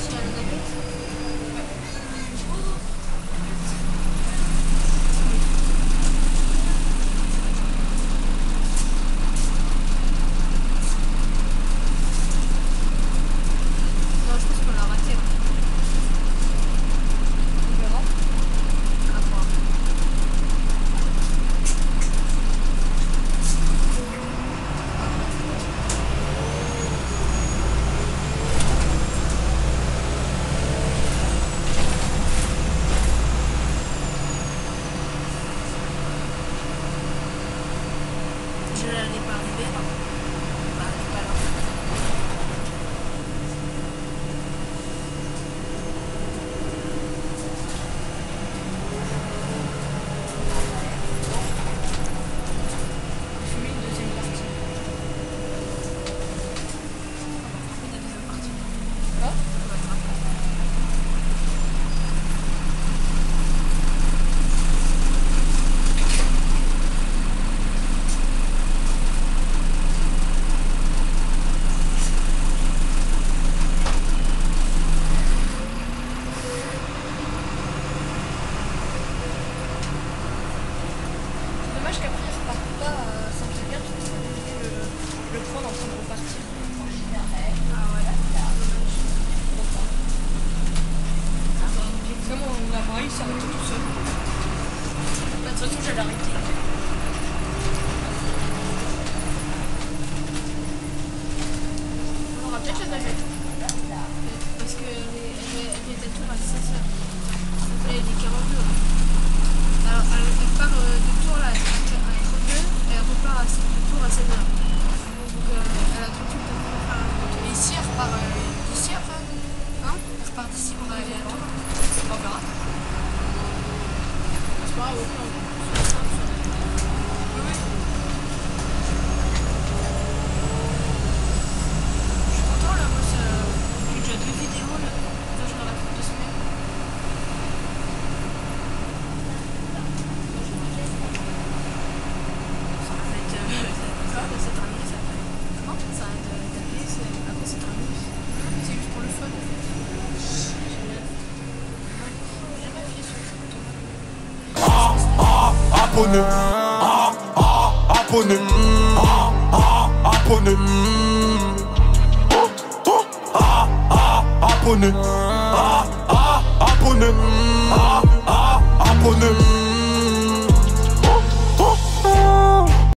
시간을 il s'arrêtait tout seul. Bah, de toute façon, j'allais arrêter. On aura peut-être la navette. Parce qu'elle était tout à sa sœur. Ça s'appelait les 42. abonné, ah, ah, abonné, ah, ah, abonné, ah, ah, abonné, ah, ah, abonné, ah, ah, abonné.